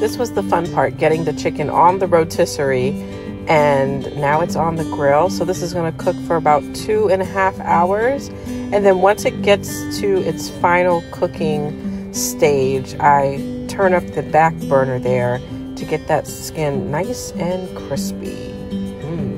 this was the fun part, getting the chicken on the rotisserie and now it's on the grill. So this is gonna cook for about two and a half hours. And then once it gets to its final cooking stage, I turn up the back burner there to get that skin nice and crispy. Mm.